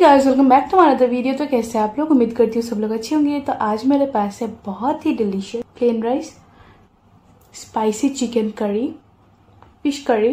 Guys welcome back to another video तो कैसे आप लोग? उम्मीद करती हूँ सब लोग अच्छे होंगे। तो आज मेरे पास है बहुत ही delicious plain rice spicy chicken curry fish curry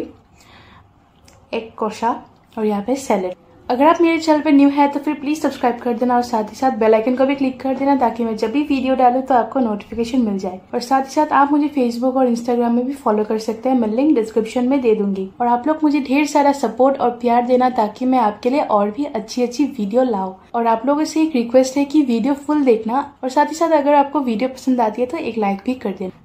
egg kosha और यहाँ पे सैलेड अगर आप मेरे चैनल पर न्यू है तो फिर प्लीज़ सब्सक्राइब कर देना और साथ ही साथ बेल आइकन को भी क्लिक कर देना ताकि मैं जब भी वीडियो डालूँ तो आपको नोटिफिकेशन मिल जाए। और साथ ही साथ आप मुझे फेसबुक और इंस्टाग्राम में भी फॉलो कर सकते हैं, मैं लिंक डिस्क्रिप्शन में दे दूँगी। और आप लोग मुझे ढेर सारा सपोर्ट और प्यार देना ताकि मैं आपके लिए और भी अच्छी अच्छी वीडियो लाऊं। और आप लोगों से एक रिक्वेस्ट है की वीडियो फुल देखना, और साथ ही साथ अगर आपको वीडियो पसंद आती है तो एक लाइक भी कर देना।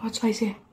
बहुत स्पाइसी है